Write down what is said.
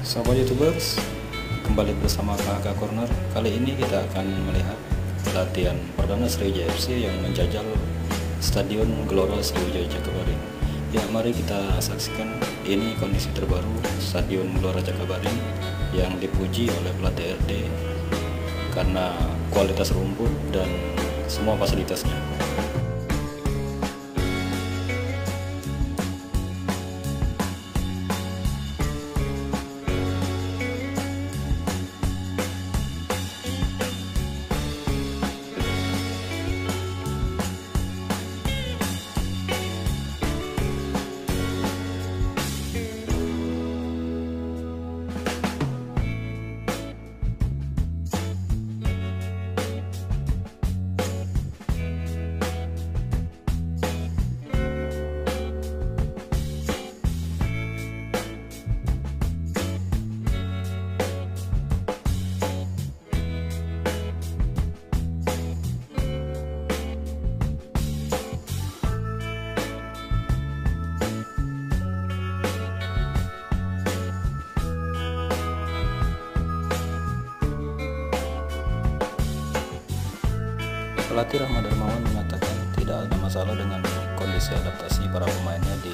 Sobat YouTubers, kembali bersama KK Corner. Kali ini kita akan melihat latihan perdana Sriwijaya FC yang menjajal Stadion Gelora Sriwijaya Jakabaring. Ya, mari kita saksikan ini kondisi terbaru Stadion Gelora Jakabaring yang dipuji oleh pelatih RD karena kualitas rumput dan semua fasilitasnya. Pelatih Rahmat Darmawan mengatakan tidak ada masalah dengan kondisi adaptasi para pemainnya di